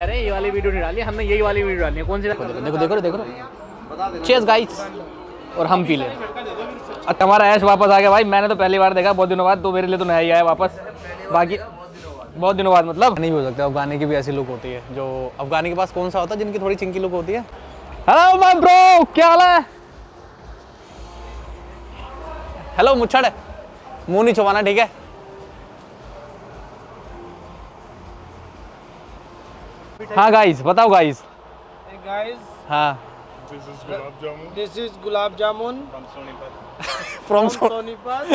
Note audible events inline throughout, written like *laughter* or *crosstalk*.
अरे ये वाली वीडियो नहीं डाली हमने यही वाली वीडियो डाली है। कौन सी देखो देखो देखो देखो। चेस गाइस और हम पी ले। तुम्हारा ऐश वापस आ गया भाई मैंने तो पहली बार देखा बहुत दिनों बाद तो मेरे लिए तो नया ही आया वापस। बाकी बहुत दिनों बाद मतलब। नहीं हो सकता अफगानी की भी ऐसी लुक होती है जो अफगानी के पास कौन सा होता है जिनकी थोड़ी चिंकी लुक होती है? हेलो माय ब्रो क्या हाल है? हेलो मुच्छड़। मुँह नहीं छुपाना ठीक है? हाँ गाइस बताओ गाइस guys, हाँ. This is gulab jamun. From from Sonipat.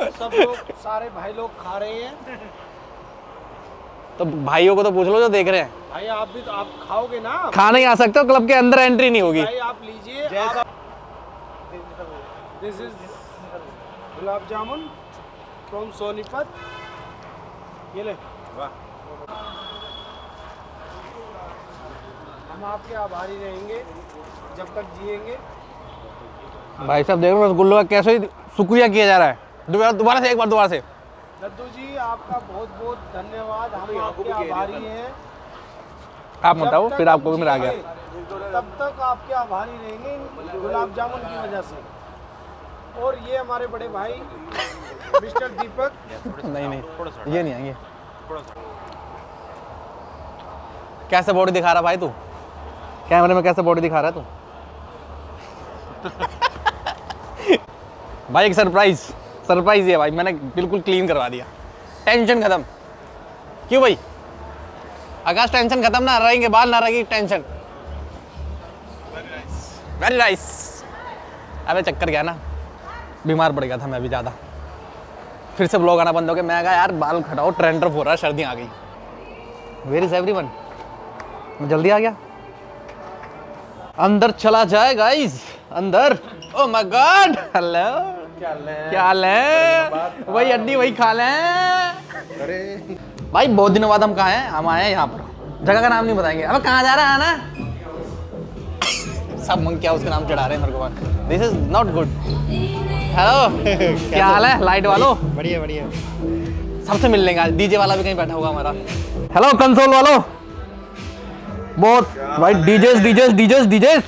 *laughs* *laughs* सब लोग सारे भाई लोग खा रहे हैं। तो भाइयों को तो पूछ लो जो देख रहे हैं। भाई आप भी तो आप खाओगे ना? खा नहीं आ सकते हो क्लब के अंदर एंट्री नहीं होगी। भाई आप लीजिए। This is gulab jamun from Sonipat ये ले। हम आपके आभारी रहेंगे जब तक जिएँगे। भाई साहब देख रहे रसगुल्लो का कैसे ही शुक्रिया किया जा रहा है। दोबारा दोबारा से एक बार दोबारा से। दद्दू जी आपका बहुत बहुत धन्यवाद। हम आपके आभारी हैं। आप बताओ फिर आपको भी मेरा आ गया तब तक आपके आभारी रहेंगे गुलाब जामुन की वजह से। और ये हमारे बड़े भाई मिस्टर दीपक। नहीं नहीं ये नहीं आएँगे। कैसे बॉडी दिखा रहा भाई तू? कैमरे में कैसे बॉडी दिखा रहा है तू? भाई एक सरप्राइज़ सरप्राइज़ है भाई। मैंने बिल्कुल क्लीन करवा दिया। टेंशन खत्म। क्यों भाई? आकाश टेंशन खत्म ना रहेंगे बाल ना रहेगी टेंशन वेरी नाइस अबे चक्कर गया ना? बीमार पड़ गया था मैं अभी ज़्यादा। फिर से ब्लॉग आना बंद हो गया। मैं कहा यार बाल खटाओ ट्रेंड हो रहा है सर्दियाँ आ गई। वेर इज़ एवरी वन जल्दी आ गया? अंदर चला जाए गाइस अंदर. ओ माय गॉड हेलो क्या है? वही अड्डी वही खा लें। अरे। भाई बहुत दिनों बाद हम कहा हैं? हम आए हैं यहाँ पर। जगह का नाम नहीं बताएँगे। अब कहाँ जा रहा है ना? सब मंग क्या उसका नाम चढ़ा रहे हैं मेरे को this is not good hello क्या हाल है? लाइट वालों? बढ़िया बढ़िया। सबसे मिल लेंगे आज डीजे वाला भी कहीं बैठा होगा हमारा। हेलो कंसोल वालों। बहुत। भाई डीजेस डीजेस डीजेस डीजेस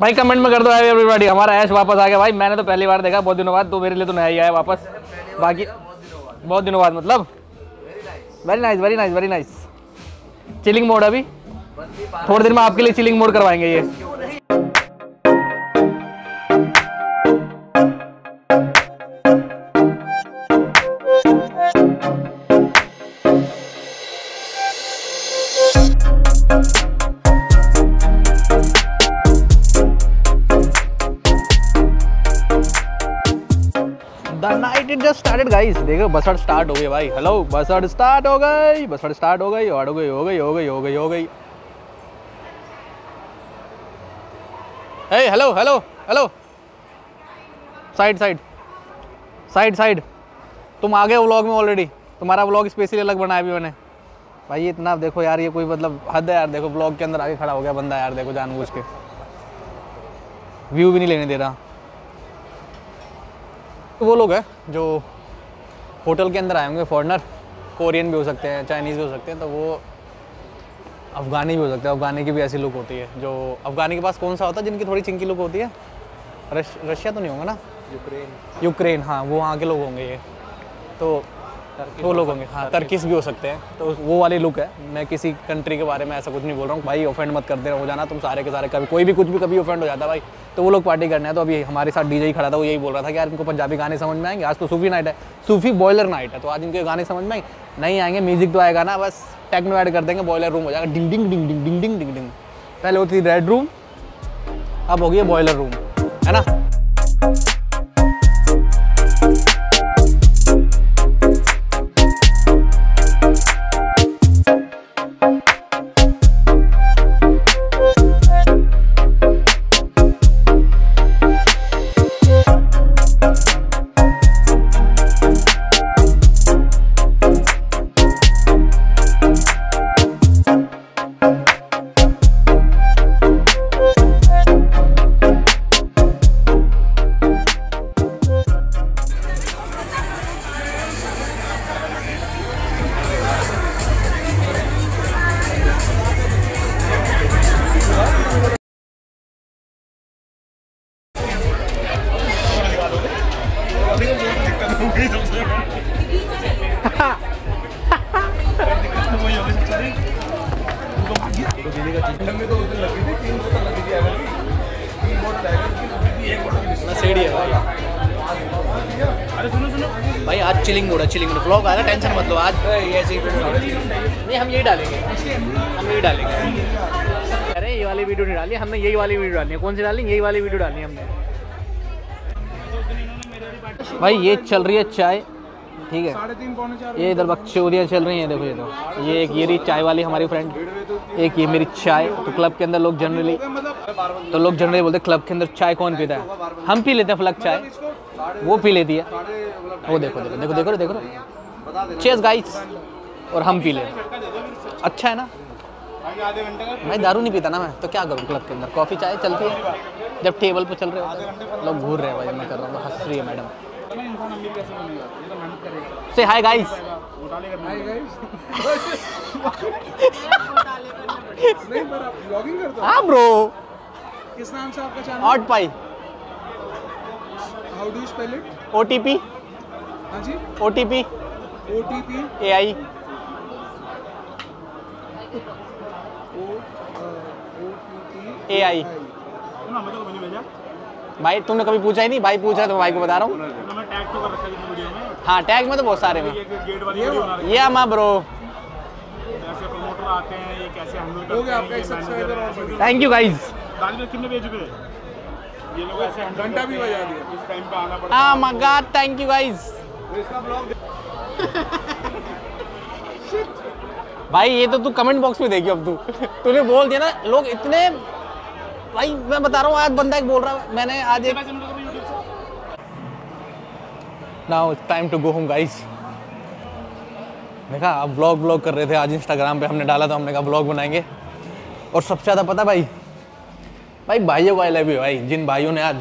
भाई कमेंट में कर दो एवरीबॉडी हमारा ऐश वापस आ गया। भाई, मैंने तो पहली बार देखा, बहुत दिनों बाद तो मेरे लिए तो नया ही आया वापस। बाकी बहुत दिनों बाद मतलब। Very nice very nice very nice chilling mode अभी। थोड़ी देर में आपके लिए चिलिंग मोड करवाएँगे ये। The night it just started guys देखो, बसड़ स्टार्ट हो गई भाई। हेलो बसड़ स्टार्ट हो गई, बसड़ स्टार्ट हो गई हो गई हो गई हो गई हो गई हो गई। Hello hello hello side side side side तुम आ गए व्लॉग में ऑलरेडी तुम्हारा व्लॉग स्पेशली अलग बनाया भी मैंने। भाई, इतना, देखो यार, ये कोई मतलब हद है यार। देखो ब्लॉग के अंदर आगे खड़ा हो गया बंदा यार, देखो जानबूझ के। व्यू भी नहीं लेने दे रहा। वो लोग हैं जो होटल के अंदर आए होंगे फॉरनर कोरियन भी हो सकते हैं चाइनीज़ भी हो सकते हैं तो वो अफ़गानी भी हो सकते हैं। अफ़गानी की भी ऐसी लुक होती है जो अफ़गानी के पास कौन सा होता है जिनकी थोड़ी चिंकी लुक होती है? रश, रशिया तो नहीं होगा ना? यूक्रेन। यूक्रेन हाँ वो वहाँ के लोग होंगे ये। तो वो लोग होंगे हाँ तर्किस भी हो सकते हैं। तो वो वाली लुक है। मैं किसी कंट्री के बारे में ऐसा कुछ नहीं बोल रहा हूँ। भाई ऑफेंड मत कर देना हो जाना तुम सारे के सारे कभी कोई भी कुछ भी कभी ऑफेंड हो जाता भाई। तो वो लोग पार्टी करने हैं तो अभी हमारे साथ डीजे ही खड़ा था वो यही बोल रहा था कि यार इनको पंजाबी गाने समझ में आएँगे? आज तो सूफी नाइट है। सूफी बॉयलर नाइट है तो आज इनके गाने समझ में आएँगे? नहीं आएँगे म्यूज़िक तो आएगा ना बस टेक्नो ऐड कर देंगे बॉयलर रूम हो जाएगा। डिंग डिंग डिंग डिंग डिंग डिंग डिंग पहले होती रेड रूम अब होगी बॉयलर रूम है ना? नशेड़ी है भाई। भाई आज चिलिंग मूड है चिलिंग मूड ब्लॉग आएगा टेंशन मत लो आज ये ऐसे वीडियो नहीं हम यही डालेंगे। हम यही डालेंगे। अरे ये वाली वीडियो नहीं डाली हमने यही वाली वीडियो डालनी है। कौन सी डाली? यही वाली वीडियो डालनी है हमने भाई ये चल रही है चाय। ठीक है। साढ़े तीन पौने चार ये इधर बकचोदियाँ चल रही हैं देखो ये तो। ये एक ये रही चाय वाली हमारी फ्रेंड एक ये मेरी चाय। तो क्लब के अंदर लोग जनरली तो लोग जनरली बोलते क्लब के अंदर चाय कौन पीता है? हम पी लेते हैं फ्लग चाय। वो पी लेती है। वो देखो देखो देखो देखो देखो। चेस गाइस और हम पी लेते अच्छा है ना? मैं दारू नहीं पीता ना मैं। तो क्या करूँ क्लब के अंदर? कॉफ़ी चाय चलती है। जब टेबल पर चल रहे हो। लोग घूर रहे हैं भाई मैं कर रहा हूँ। हंस रही है मैडम से हाय गाइस हाँ? ब्रो किस नाम से आपका चैनल ऑट पाई how do spell it O T P हाँ जी। O T P O T P A I O O T P A I भाई तुमने कभी पूछा ही नहीं? भाई पूछ रहा है तो भाई को बता रहा हूँ। हाँ टैग में तो बहुत सारे में ये अमा ब्रो हो। गया आपका एक सब्सक्राइबर और बढ़ थैंक यू गाइस गया। घंटा भी बजा दिया। हाँ। मगा थैंक यू गाइस भाई ये तो तू कमेंट बॉक्स में देखियो अब तू। तूने बोल दिया ना लोग इतने भाई मैं बता रहा हूँ आज बंदा एक बोल रहा है मैंने आज एक now it's time to go home guys देखा अब व्लॉग व्लॉग कर रहे थे आज इंस्टाग्राम पे हमने डाला था हमने कहा व्लॉग बनाएँगे। और सबसे ज़्यादा पता भाई भाई भाइयों को आई लव यू भाई जिन भाइयों ने आज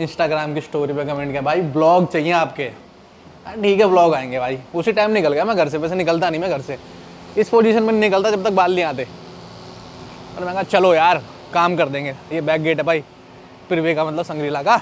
इंस्टाग्राम की स्टोरी पे कमेंट किया। भाई ब्लॉग चाहिए आपके। हाँ, ठीक है ब्लॉग आएँगे भाई। उसी टाइम निकल गया मैं घर से वैसे निकलता नहीं मैं घर से। इस पोजीशन में निकलता जब तक बाल नहीं आते। और मैं कहा चलो यार काम कर देंगे। ये बैक गेट है भाई। प्रिवे का मतलब संग्रीला का।